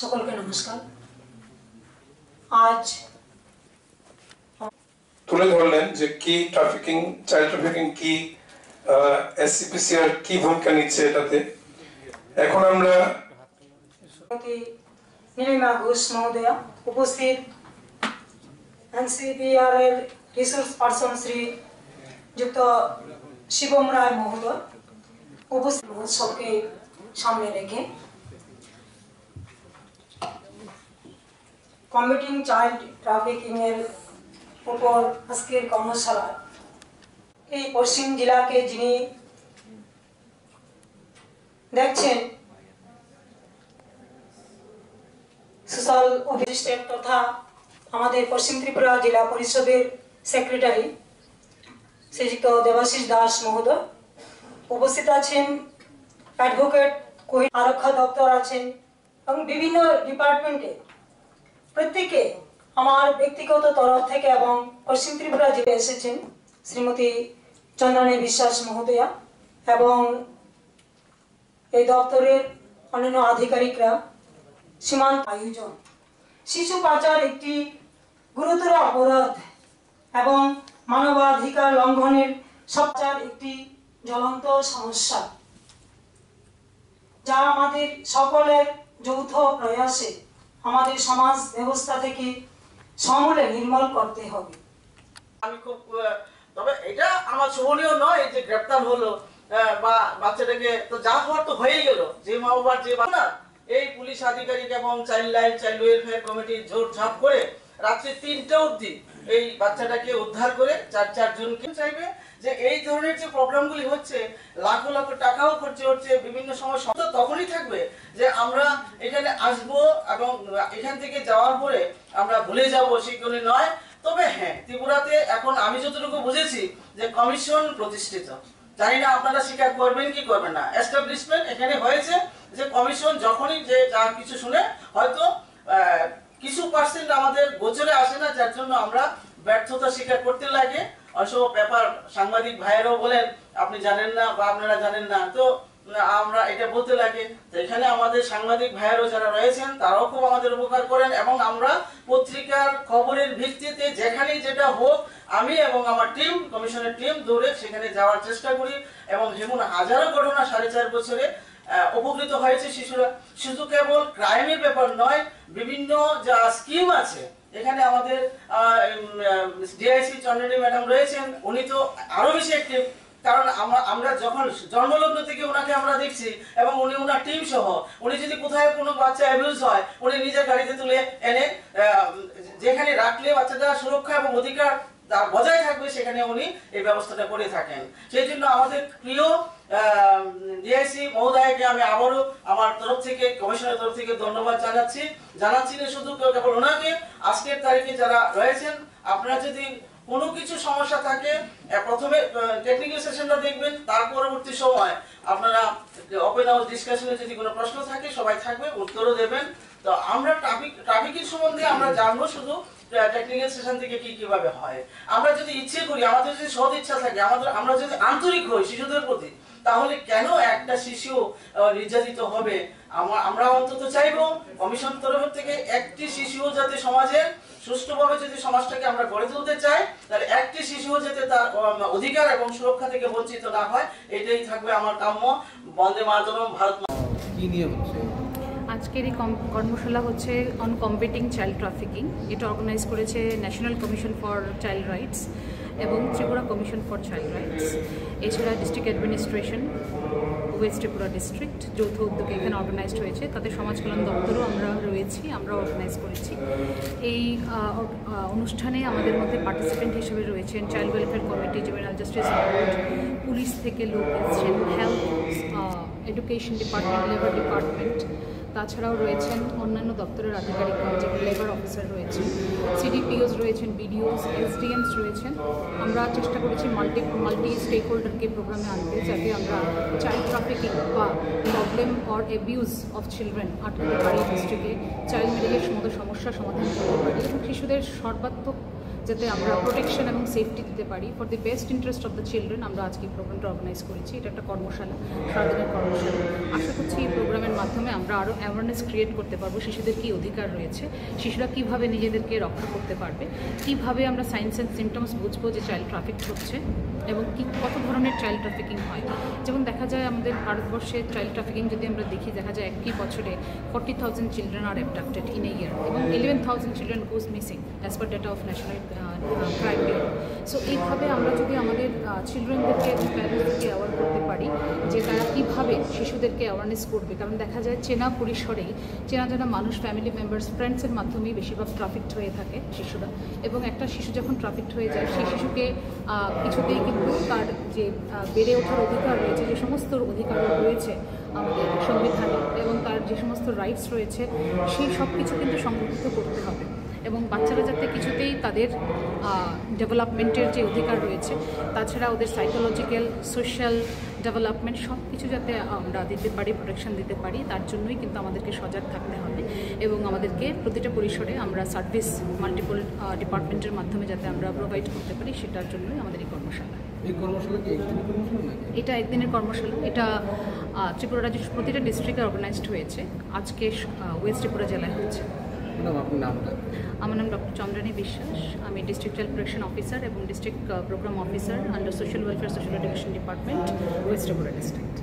সকলকে নমস্কার। আজ তুলে ধরলেন যে কি ট্রাফিকিং চাইল্ড ট্রাফিকিং কি এসসিপিসিআর কি ভূমিকা নিচ্ছে এটাতে। এখন আমরা নীলিমা ঘোষ মহোদয়া উপস্থিত। এনসিপিআর এর রিসোর্স পার্সন শ্রী যুক্ত শিবম রায় মহোদয় উপস্থিত। মহোৎসবকে সামনে রেখে কমিটিং চাইল্ড ট্রাফিকিং এর উপর আজকের কর্মশালা। এই পশ্চিম জেলাকে যিনি দেখছেন সোশ্যাল অফিসের তথা আমাদের পশ্চিম ত্রিপুরা জেলা পরিষদের সেক্রেটারি শ্রীযুক্ত দেবাশিস দাস মহোদয় উপস্থিত আছেন অ্যাডভোকেট কোহিন আরক্ষা দপ্তর আছেন এবং বিভিন্ন ডিপার্টমেন্টে প্রত্যেকে আমার ব্যক্তিগত তরফ থেকে এবং পশ্চিম ত্রিপুরা জেলে এসেছেন শ্রীমতী চন্দ্রানী বিশ্বাস মহোদয়া এবং এই দপ্তরের অন্যান্য আধিকারিকরা সীমান্ত আয়োজন। শিশু পাচার একটি গুরুতর অপরাধ এবং মানবাধিকার লঙ্ঘনের সবচার একটি জ্বলন্ত সমস্যা, যা আমাদের সকলের যৌথ প্রয়াসে আমাদের সমাজ ব্যবস্থা থেকে সমূলে নির্মল করতে হবে। আমি খুব তবে এটা আমার শোভনীয় নয় যে গ্রেপ্তার হলো বা বাচ্চাটাকে, তো যা হওয়ার তো হয়েই গেল। যে মা বাবার যে না এই পুলিশ আধিকারিক এবং child line child welfare committee জোর ঝাপ করে রাত্রি তিনটে অবধি এই বাচ্চাটাকে উদ্ধার করে চার চারজনকে চাইবে যে এই ধরনের যে প্রোগ্রামগুলি হচ্ছে, লাখো লাখো টাকাও খরচ হচ্ছে, বিভিন্ন সময় শব্দ তখনই থাকবে যে আমরা এখানে আসব এবং এখান থেকে যাওয়ার পরে আমরা ভুলে যাব সেগুলি নয়। তবে হ্যাঁ ত্রিপুরাতে এখন আমি যতটুকু বুঝেছি যে কমিশন প্রতিষ্ঠিত। জানি না আপনারা স্বীকার করবেন কি করবেন না। এস্টাবলিশমেন্ট এখানে হয়েছে যে কমিশন যখনই যে যা কিছু শুনে হয়তো কিছু পার্সেন্ট আমাদের গোচরে আসে না, যার জন্য আমরা ব্যর্থতা স্বীকার করতে লাগে। অসব পেপার সাংবাদিক ভাইয়েরাও বলেন, আপনি জানেন না বা আপনারা জানেন না। তো, আমরা এটা বলতে লাগে এখানে আমাদের সাংবাদিক ভাইয়েরও যারা রয়েছেন, তারাও খুব আমাদের উপকার করেন এবং আমরা পত্রিকার খবরের ভিত্তিতে যেখানেই যেটা হোক, আমি এবং আমার টিম কমিশনের টিম দৌড়ে সেখানে যাওয়ার চেষ্টা করি এবং যেমন হাজারো ঘটনা সাড়ে চার বছরে উপকৃত হয়েছে শিশুরা। শুধু কেবল ক্রাইমের ব্যাপার নয়, বিভিন্ন যা স্কিম আছে, এখানে আমাদের ডিআইসি চন্দ্রনী ম্যাডাম রয়েছেন, উনি তো আরও বেশি অ্যাক্টিভ কারণ আমরা আমরা যখন জন্মলগ্ন থেকে ওনাকে আমরা দেখছি, এবং উনি ওনার টিম সহ, উনি যদি কোথায় কোনো বাচ্চা অ্যাবিউজ হয়, উনি নিজের গাড়িতে তুলে এনে যেখানে রাখলে বাচ্চাটা সুরক্ষা এবং অধিকার তার বজায় থাকবে সেখানে উনি এই ব্যবস্থাটা করে থাকেন। সেই জন্য আমাদের প্রিয় ডিআইসি মহোদয়কে আমি আবারও আমার তরফ থেকে, কমিশনের তরফ থেকে ধন্যবাদ জানাচ্ছি। জানাচ্ছি না শুধু কেবল ওনাকে, আজকের তারিখে যারা রয়েছেন, আপনারা যদি কোনো কিছু সমস্যা থাকে প্রথমে টেকনিক্যাল সেশনটা দেখবেন, তার পরবর্তী সময় আপনারা ওপেন হাউস ডিসকাশনে যদি কোনো প্রশ্ন থাকে, সবাই থাকবে, উত্তরও দেবেন। তো আমরা ট্রাফিক ট্রাফিকের সম্বন্ধে আমরা জানব শুধু টেকনিক্যাল সেশন থেকে কি কীভাবে হয়? আমরা যদি ইচ্ছে করি, আমাদের যদি সৎ ইচ্ছা থাকে, আমাদের আমরা যদি আন্তরিক হই শিশুদের প্রতি, তাহলে কেন একটা শিশু নির্যাতিত হবে? আমরা অন্তত চাইব কমিশন তরফ থেকে একটি শিশু যাতে সমাজের সুষ্ঠুভাবে যদি সমাজটাকে আমরা গড়ে তুলতে চাই, তাহলে একটি শিশু যাতে তার অধিকার এবং সুরক্ষা থেকে বঞ্চিত না হয়, এটাই থাকবে আমার কাম্য। বন্দে মাতরম, ভারত কি নিয়ে হচ্ছে? আজকের এই কর্মশালা হচ্ছে অন কম্পিটিং চাইল্ড ট্রাফিকিং এটা অর্গানাইজ করেছে national commission for child rights এবং Tripura commission for child rights এছাড়া district administration west Tripura district যৌথ উদ্যোগে এখানে অর্গানাইজড হয়েছে। তাতে সমাজ কল্যাণ দপ্তরও আমরা রয়েছি, আমরা অর্গানাইজ করেছি। এই অনুষ্ঠানে আমাদের মধ্যে পার্টিসিপেন্ট হিসেবে রয়েছেন child welfare committee juvenile justice board police থেকে লোক এসছেন health education department labour department তাছাড়াও রয়েছেন অন্যান্য দপ্তরের আধিকারিকরা যেমন লেবার অফিসার রয়েছেন সিডিপিওস রয়েছেন বিডিওস এসডিএমস রয়েছেন। আমরা চেষ্টা করেছি মাল্টি মাল্টি স্টেক হোল্ডারকে প্রোগ্রামে আনতে যাতে আমরা চাইল্ড ট্রাফিকিং বা problem or abuse of children আটকাতে পারি ডিস্ট্রিক্টে চাইল্ড মেডিকের মতো সমস্যার সমাধান করতে পারি। শিশুদের সর্বাত্মক যাতে আমরা প্রোটেকশন এবং সেফটি দিতে পারি। For the best interest of the children আমরা আজকে প্রোগ্রামটা অর্গানাইজ করেছি। এটা একটা কর্মশালা, সারাদিনের কর্মশালা। আশা করছি এই প্রোগ্রামের মাধ্যমে আমরা আরও অ্যাওয়ারনেস ক্রিয়েট করতে পারব শিশুদের কী অধিকার রয়েছে, শিশুরা কীভাবে নিজেদেরকে রক্ষা করতে পারবে, কীভাবে আমরা সাইন্স অ্যান্ড সিমটমস বুঝব যে চাইল্ড ট্রাফিক হচ্ছে এবং কি, কত ধরনের চাইল্ড ট্রাফিকিং হয়। যেমন দেখা যায় আমাদের ভারতবর্ষে চাইল্ড ট্রাফিকিং যদি আমরা দেখি, দেখা যায় একই বছরে forty thousand children are abducted in a year এবং eleven thousand children goes missing as per data of national crime bureau so এইভাবে আমরা যদি আমাদের চিলড্রেনদেরকে এবং প্যারেন্টসদেরকে অ্যাওয়ার করতে পারি, যে তারা কীভাবে শিশুদেরকে অ্যাওয়ারনেস করবে, কারণ দেখা যায় চেনা পরিসরেই চেনা জানা মানুষ ফ্যামিলি মেম্বার্স ফ্রেন্ডসের মাধ্যমেই বেশিরভাগ ট্রাফিকড হয়ে থাকে শিশুরা। এবং একটা শিশু যখন ট্রাফিকড হয়ে যায়, সেই শিশুকে কিছুতেই কিন্তু তার যে বেড়ে ওঠার অধিকার রয়েছে, যে সমস্ত অধিকার রয়েছে আমাদের সংবিধানে এবং তার যে সমস্ত রাইটস রয়েছে, সেই সব কিছু কিন্তু সংরক্ষিত করতে হবে। এবং বাচ্চারা যাতে কিছুতেই তাদের ডেভেলপমেন্টের যে অধিকার রয়েছে তাছাড়া ওদের সাইকোলজিক্যাল সোশ্যাল ডেভেলপমেন্ট সব কিছু যাতে আমরা দিতে পারি প্রোটেকশন দিতে পারি তার জন্যই কিন্তু আমাদেরকে সজাগ থাকতে হবে এবং আমাদেরকে প্রতিটা পরিসরে আমরা সার্ভিস মাল্টিপল ডিপার্টমেন্টের মাধ্যমে যাতে আমরা প্রোভাইড করতে পারি সেটার জন্যই আমাদের এই কর্মশালা। এটা একদিনের কর্মশালা। এটা ত্রিপুরা রাজ্যের প্রতিটা ডিস্ট্রিক্টে অর্গানাইজড হয়েছে। আজকে ওয়েস্ট ত্রিপুরা জেলায় হচ্ছে আমার নাম ডক্টর চন্দ্রানী বিশ্বাস। আমি ডিস্ট্রিক্ট হেলথ প্রোটেকশন অফিসার এবং district programme officer under social welfare social education department west Tripura district